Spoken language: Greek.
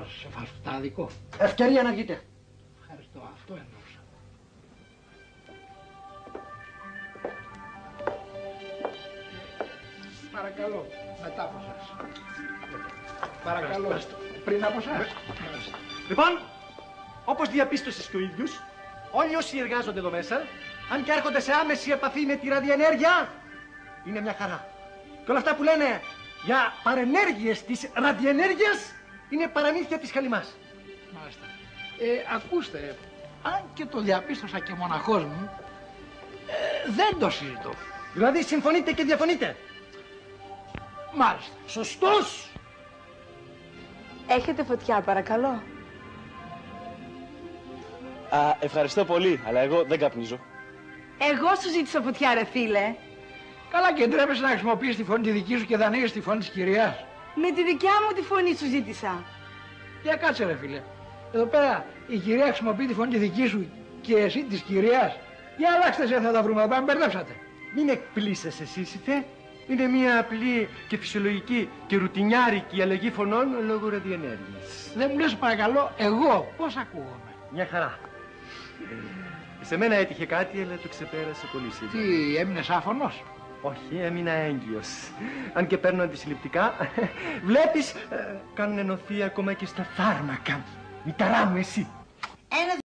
σε φαλφτάδικο. Ευκαιρία να βγείτε. Ευχαριστώ, αυτό εννοούσα. Παρακαλώ, μετά από εσάς. Παρακαλώ, πριν από εσάς. Λοιπόν, όπως διαπίστωσες και ο ίδιος, όλοι όσοι εργάζονται εδώ μέσα, αν και έρχονται σε άμεση επαφή με τη ραδιενέργεια, είναι μια χαρά. Και όλα αυτά που λένε για παρενέργειες της ραδιενέργειας είναι παραμύθια της χαλιμάς. Μάλιστα. Ε, ακούστε, αν και το διαπίστωσα και μοναχός μου, ε, δεν το συζητώ. Δηλαδή συμφωνείτε και διαφωνείτε; Μάλιστα. Σωστός. Έχετε φωτιά, παρακαλώ. Α, ευχαριστώ πολύ, αλλά εγώ δεν καπνίζω. Εγώ σου ζήτησα φωτιά, ρε φίλε. Καλά και ντρέπεσαι να χρησιμοποιείς τη φωνή τη δική σου και δανείζεις τη φωνή της κυρίας. Με τη δικιά μου τη φωνή σου ζήτησα. Για κάτσε ρε φίλε. Εδώ πέρα η κυρία χρησιμοποιεί τη φωνή τη δική σου και εσύ της κυρίας. Για αλλάξτε σε θα τα βρούμε, πάμε μπερδέψατε. Μην εκπλήσεσαι εσείς ηθε. Είναι μια απλή και φυσιολογική και ρουτινιάρικη αλλαγή φωνών λόγω ραδιενέργειας. Δεν μου λες παρακαλώ εγώ πώς ακούγομαι. Μια χαρά. Ε, σε μένα έτυχε κάτι, αλλά το ξεπέρασε πολύ σύντομα. Τι έμεινες άφωνος; Όχι, έμεινα έγκυος. Αν και παίρνω αντισυλληπτικά, βλέπεις, ε, κάνουν ενωθεί ακόμα και στα φάρμακα. Μηταρά μου εσύ. Ένα